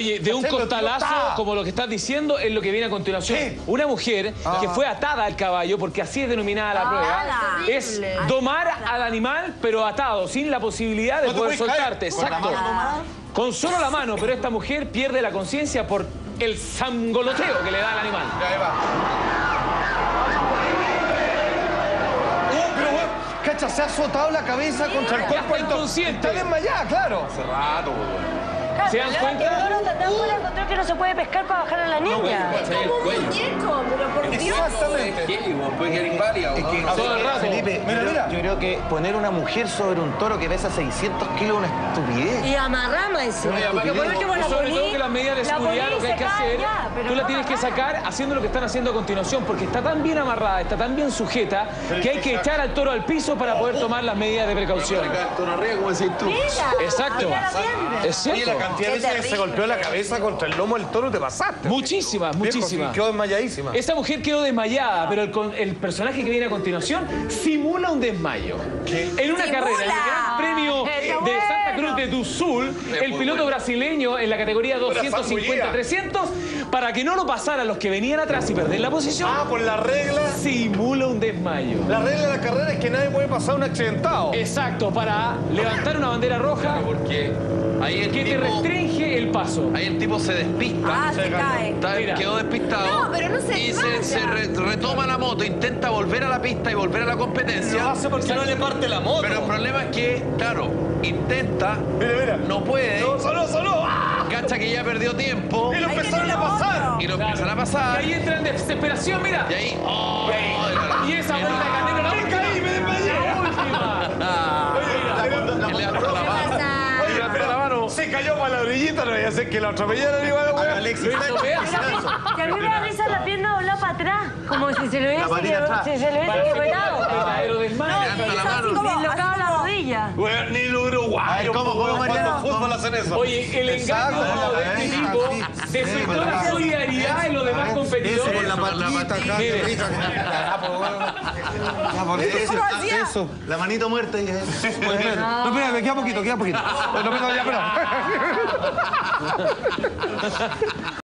Oye, de un costalazo, como lo que estás diciendo, es lo que viene a continuación. Una mujer Ah. que fue atada al caballo, porque así es denominada la prueba, terrible. es domar al animal, pero atado, sin la posibilidad de No poder caer. soltarte. Exacto. Con solo la mano, pero esta mujer pierde la conciencia por el sangoloteo que le da al animal. Ya, ahí va. Oh, pero bueno, cacha, se ha azotado la cabeza contra el cuerpo. está inconsciente. Está desmayada, claro. Hace rato, weón. ¿Se dan cuenta? que el toro Tatámbula encontró que no se puede pescar para bajar a la niña. Es como un muñeco, pero por Exactamente. Quedar inválida, Es que, weón. Todo el rato. Felipe, creo- que poner una mujer sobre un toro que pesa 600 kilos es una estupidez. Y amarrama eso. Por último la Sobre todo que las medidas de la seguridad lo que hay que hacer, ya, tú la tienes que sacar haciendo lo que están haciendo a continuación, porque está tan bien amarrada, está tan bien sujeta, que hay que echar al toro al piso para poder tomar las medidas de precaución. Como decís tú. Exacto. la. Es Oye, la cierto. cantidad de veces que se golpeó la cabeza contra el lomo del toro te pasaste. Muchísimas, muchísimas. Quedó desmayadísima. Esa mujer quedó desmayada, pero el personaje que viene a continuación simula un desmayo. En una Simula. carrera, en el Gran Premio El piloto brasileño en la categoría Una 250-300, para que no lo pasaran los que venían atrás y perder la posición, Ah, por la regla. simula un desmayo. La regla de la carrera es que nadie puede pasar un accidentado. Exacto, para levantar una bandera roja Porque ahí el que te tipo... restringe el paso. Ahí el tipo se despista. Ah, se cae. Está- Mira. quedó despistado. No, pero no se Y se, desmaya. se re- retoma la moto, intenta volver a la pista y volver a la competencia. Lo hace porque no le parte la moto. Pero el problema es que, claro, intenta, Mira, mira. no puede, No, sonó, sonó. ¡Ah! cacha que ya perdió tiempo Y lo empezaron a la pasar. y lo Claro. empiezan a Y pasar. ahí entra en desesperación, mira. Y ahí, oh, la- Y esa vuelta de Canelo, la Me última. caí, me desmayé. La última. Ah, la la. Se cayó para la orillita, no voy a hacer que lo atropellaran igual. Alexis, Lo hizo pedazo. Que a mí me da risa la pierna doblada para atrás, como si se le hubiese, quebrado- atrás. si se le hubiese Para que quebrado. el verdadero desmayo. Levanta la mano. Dislocaba rodilla. Weón, ni los uruguayos, ¿cómo, cómo, jugando fútbol hacen eso. Oye, el engaño de este tipo despertó la solidaridad en los demás competidores. con la patita acá, eso, eso. La manito muerta No, espérame, queda poquito, queda poquito. No, espera, ya, espera.